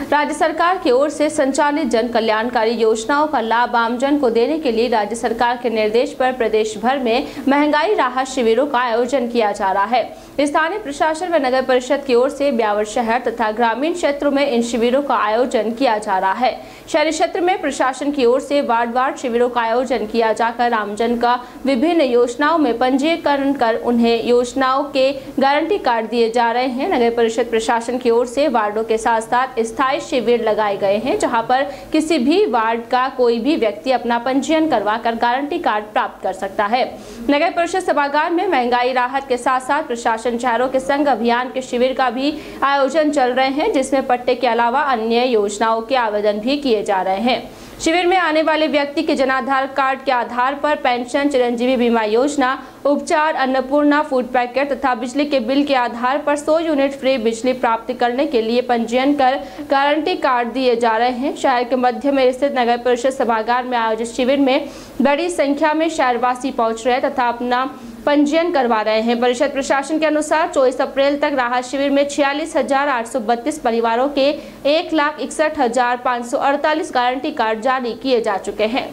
राज्य सरकार की ओर से संचालित जन कल्याणकारी योजनाओं का लाभ आमजन को देने के लिए राज्य सरकार के निर्देश पर प्रदेश भर में महँगाई राहत शिविरों का आयोजन किया जा रहा है। स्थानीय प्रशासन व नगर परिषद की ओर से ब्यावर शहर तथा ग्रामीण क्षेत्रों में इन शिविरों का आयोजन किया जा रहा है। शहरी क्षेत्र में प्रशासन की ओर से वार्ड वार्ड शिविरों का आयोजन किया जाकर आमजन का विभिन्न योजनाओं में पंजीकरण कर उन्हें योजनाओं के गारंटी कार्ड दिए जा रहे हैं। नगर परिषद प्रशासन की ओर से वार्डो के साथ साथ स्थायी शिविर लगाए गए हैं, जहाँ पर किसी भी वार्ड का कोई भी व्यक्ति अपना पंजीयन करवा कर गारंटी कार्ड प्राप्त कर सकता है। नगर परिषद सभागार में महँगाई राहत के साथ साथ प्रशासन शहरों के संग अभियान के शिविर का भी आयोजन चल रहे हैं, जिसमें पट्टे के अलावा अन्य योजनाओं के आवेदन भी किए जा रहे हैं। शिविर में आने वाले व्यक्ति के जनाधार कार्ड के आधार पर पेंशन, चिरंजीवी बीमा योजना, उपचार, अन्नपूर्णा फ़ूड पैकेट तथा बिजली के बिल के आधार पर 100 यूनिट फ्री बिजली प्राप्त करने के लिए पंजीयन कर गारंटी कार्ड दिए जा रहे हैं। शहर के मध्य में स्थित नगर परिषद सभागार में आयोजित शिविर में बड़ी संख्या में शहरवासी पहुँच रहे तथा अपना पंजीयन करवा रहे हैं। परिषद प्रशासन के अनुसार 24 अप्रैल तक राहत शिविर में छियालीस हज़ार आठ सौ बत्तीस परिवारों के एक लाख इकसठ हज़ार पाँच सौ अड़तालीस गारंटी कार्ड जारी किए जा चुके हैं।